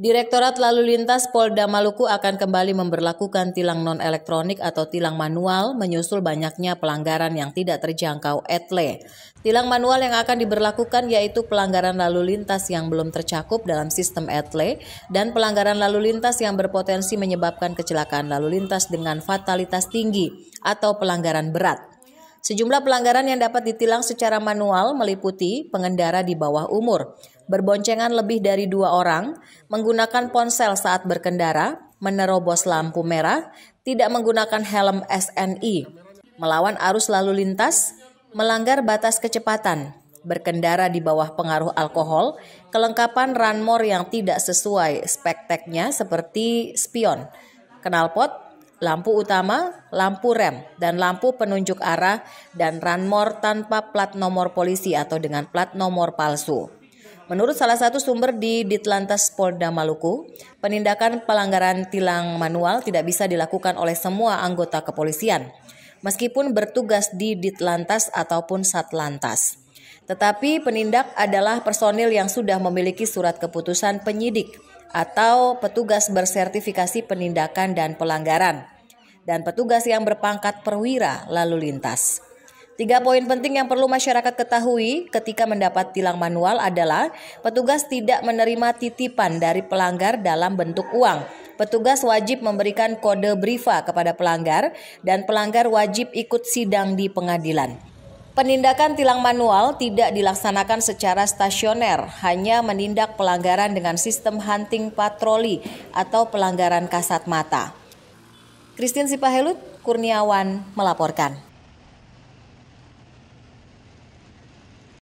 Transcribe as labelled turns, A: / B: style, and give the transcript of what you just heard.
A: Direktorat Lalu Lintas Polda Maluku akan kembali memberlakukan tilang non-elektronik atau tilang manual menyusul banyaknya pelanggaran yang tidak terjangkau etle. Tilang manual yang akan diberlakukan yaitu pelanggaran lalu lintas yang belum tercakup dalam sistem etle dan pelanggaran lalu lintas yang berpotensi menyebabkan kecelakaan lalu lintas dengan fatalitas tinggi atau pelanggaran berat. Sejumlah pelanggaran yang dapat ditilang secara manual meliputi pengendara di bawah umur, berboncengan lebih dari dua orang, menggunakan ponsel saat berkendara, menerobos lampu merah, tidak menggunakan helm SNI, melawan arus lalu lintas, melanggar batas kecepatan, berkendara di bawah pengaruh alkohol, kelengkapan ranmor yang tidak sesuai spekteknya seperti spion, knalpot, lampu utama, lampu rem, dan lampu penunjuk arah dan ranmor tanpa plat nomor polisi atau dengan plat nomor palsu. Menurut salah satu sumber di Ditlantas Polda Maluku, penindakan pelanggaran tilang manual tidak bisa dilakukan oleh semua anggota kepolisian, meskipun bertugas di Ditlantas ataupun Satlantas. Tetapi penindak adalah personil yang sudah memiliki surat keputusan penyidik atau petugas bersertifikasi penindakan dan pelanggaran dan petugas yang berpangkat perwira lalu lintas. Tiga poin penting yang perlu masyarakat ketahui ketika mendapat tilang manual adalah petugas tidak menerima titipan dari pelanggar dalam bentuk uang. Petugas wajib memberikan kode brifa kepada pelanggar dan pelanggar wajib ikut sidang di pengadilan. Penindakan tilang manual tidak dilaksanakan secara stasioner, hanya menindak pelanggaran dengan sistem hunting patroli atau pelanggaran kasat mata. Christine Sipahelut, Kurniawan melaporkan.